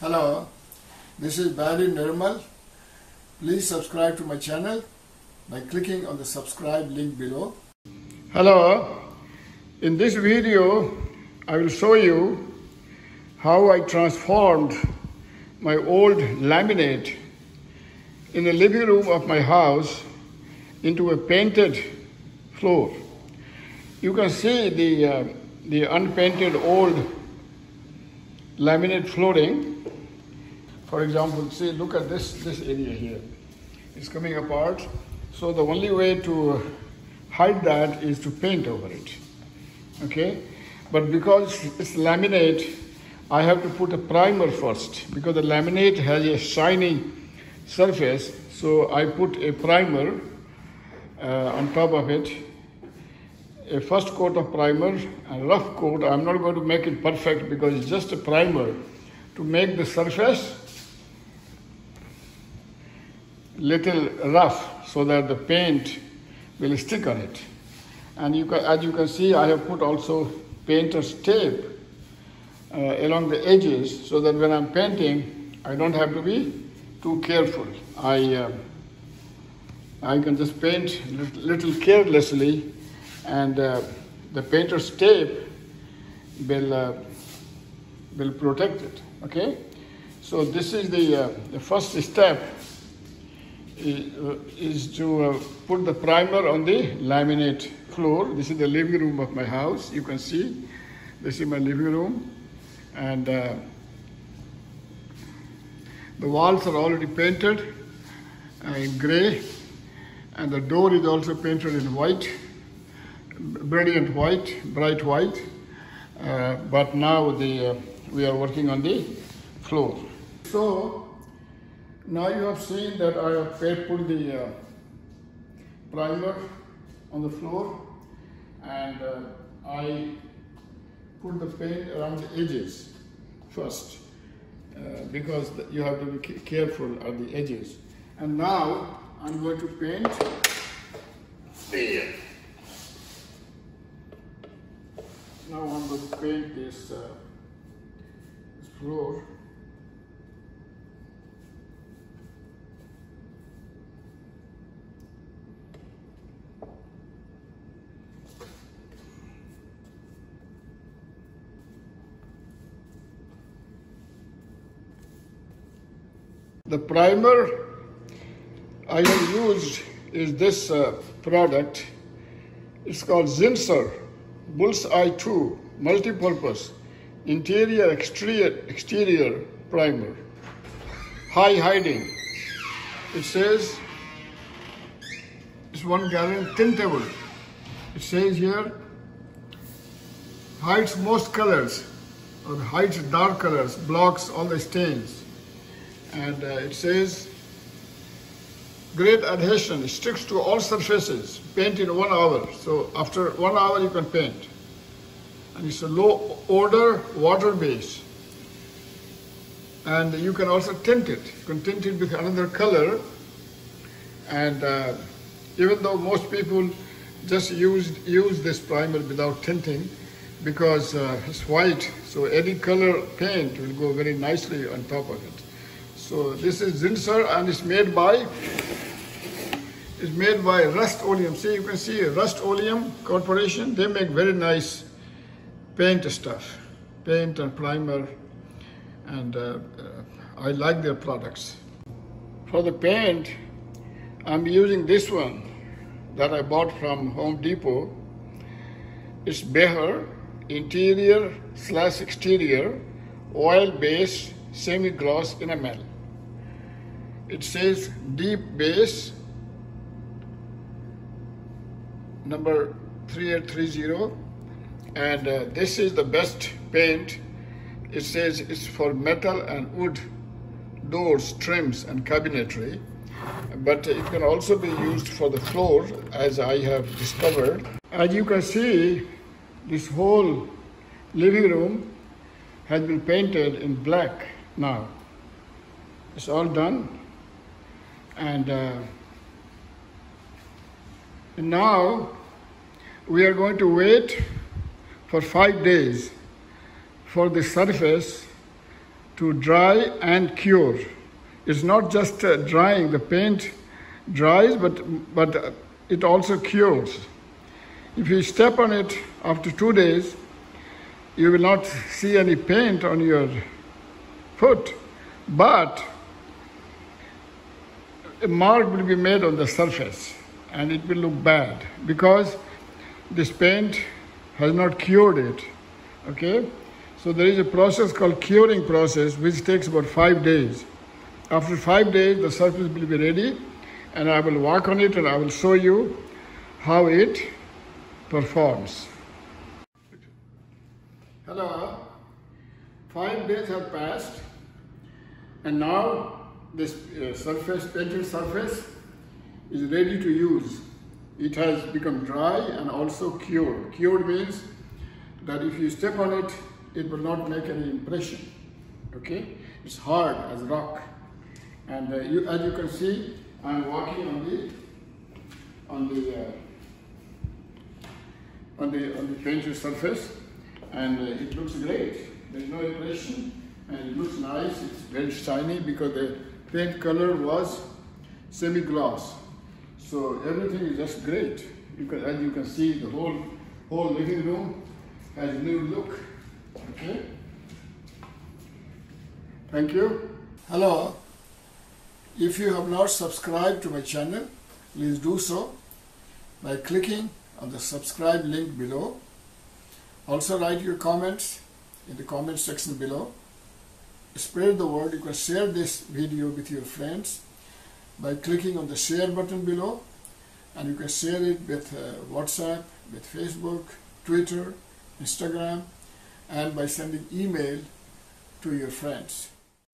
Hello, this is Barry Nirmal. Please subscribe to my channel by clicking on the subscribe link below. Hello, in this video I will show you how I transformed my old laminate in the living room of my house into a painted floor. You can see the, uh, the unpainted old laminate flooring. For example, see, look at this, this area here. It's coming apart. So the only way to hide that is to paint over it. Okay? But because it's laminate, I have to put a primer first because the laminate has a shiny surface. So I put a primer uh, on top of it a first coat of primer and rough coat. I'm not going to make it perfect because it's just a primer to make the surface little rough so that the paint will stick on it. And you can, as you can see, I have put also painter's tape uh, along the edges so that when I'm painting, I don't have to be too careful. I, uh, I can just paint little carelessly and uh, the painter's tape will, uh, will protect it, okay? So this is the, uh, the first step is to uh, put the primer on the laminate floor. This is the living room of my house. You can see this is my living room and uh, the walls are already painted in gray and the door is also painted in white brilliant white, bright white. Uh, but now the, uh, we are working on the floor. So now you have seen that I have put the uh, primer on the floor and uh, I put the paint around the edges first uh, because you have to be careful at the edges. And now I'm going to paint here. Now I'm going to paint this, uh, this floor. The primer I have used is this uh, product. It's called Zinsser Bullseye 2 multi-purpose interior exterior exterior primer. High hiding. It says it's one gallon tintable it says here hides most colors or hides dark colors blocks all the stains. And uh, it says great adhesion, sticks to all surfaces, paint in one hour. So after one hour you can paint. And it's a low odor water base. And you can also tint it. You can tint it with another color. And uh, even though most people just use, use this primer without tinting because uh, it's white, so any color paint will go very nicely on top of it. So this is Zinsser and it's made by is made by Rust-Oleum. See, you can see Rust-Oleum Corporation. They make very nice paint stuff, paint and primer, and uh, uh, I like their products. For the paint, I'm using this one that I bought from Home Depot. It's Behr interior slash exterior oil base semi-gloss enamel. It says deep base number 3830 and uh, this is the best paint. It says it's for metal and wood doors trims and cabinetry. But it can also be used for the floor as I have discovered. As you can see this whole living room has been painted in black now. It's all done and uh, now we are going to wait for five days for the surface to dry and cure. It's not just uh, drying, the paint dries, but, but it also cures. If you step on it after two days, you will not see any paint on your foot, but a mark will be made on the surface and it will look bad because this paint has not cured it. Okay? So there is a process called curing process which takes about five days. After five days, the surface will be ready and I will walk on it and I will show you how it performs. Hello, five days have passed and now this uh, surface, painted surface is ready to use. It has become dry and also cured. Cured means that if you step on it, it will not make any impression. Okay? It's hard as rock. And uh, you, as you can see, I'm walking on the on the uh, on the on the painted surface, and uh, it looks great. There's no impression, and it looks nice. It's very shiny because the paint color was semi-gloss. So everything is just great. You can, as you can see, the whole whole living room has a new look. Okay. Thank you. Hello. If you have not subscribed to my channel, please do so by clicking on the subscribe link below. Also write your comments in the comment section below. Spread the word. You can share this video with your friends by clicking on the share button below and you can share it with uh, WhatsApp, with Facebook, Twitter, Instagram and by sending email to your friends.